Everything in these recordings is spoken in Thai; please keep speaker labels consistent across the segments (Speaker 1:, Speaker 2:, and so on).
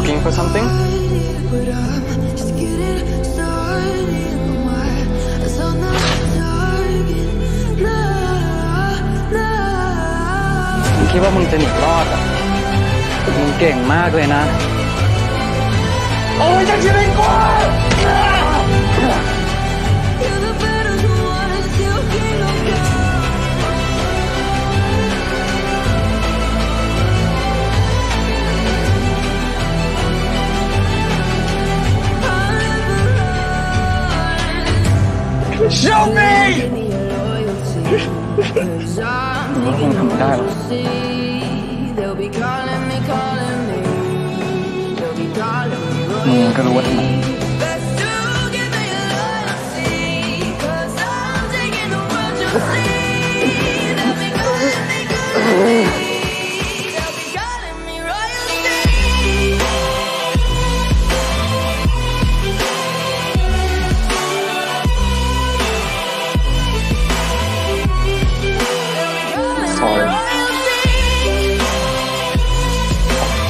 Speaker 1: looking for something?
Speaker 2: But I'm just getting started. My eyes on the target. Nah, nah.
Speaker 1: มึงคิดว่ามึงจะหนีรอดอะมึงเก่งมากเลยนะ โอ้ยจะชีวิตกู ก
Speaker 2: see. They'll be calling me, calling me. They'll be calling me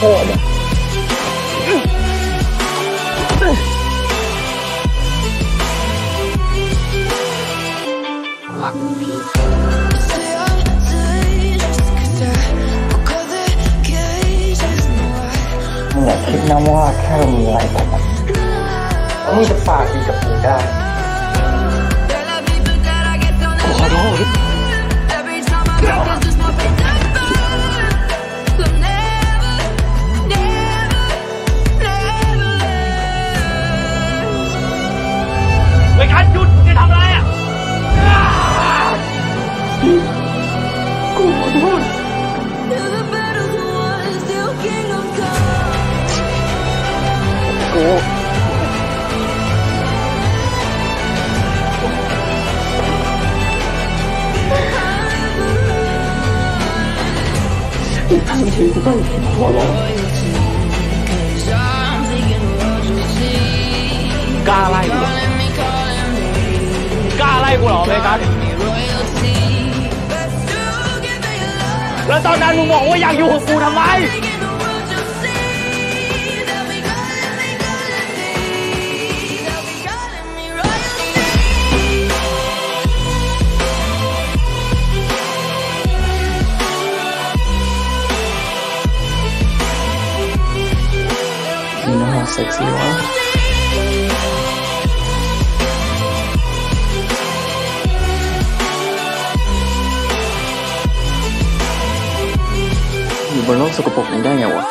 Speaker 2: I
Speaker 1: มึงอย่าคิดนะว่าแค่เรามีอะไรกันอะแล้วมึงจะปากดีกับกูได้
Speaker 3: ฉันหยุดจะทำอะไรอ่ะ
Speaker 1: กู
Speaker 2: ขอโทษ
Speaker 3: กูทำถึงต้องขอร้อ
Speaker 2: ง hết
Speaker 3: แล้วตอนนั้นมึงบอกว่าอยากอยู่กับกูทำไม
Speaker 1: You know how sexy you are? อยู่บนโลกสกปรกนี้ได้ไงวะ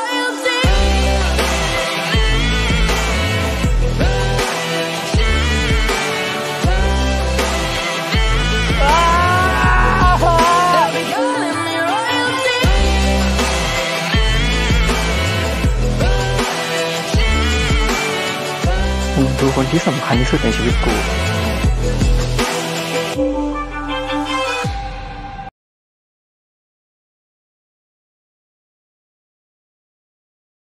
Speaker 1: มึงคือคนที่สำคัญที่สุดในชีวิตกู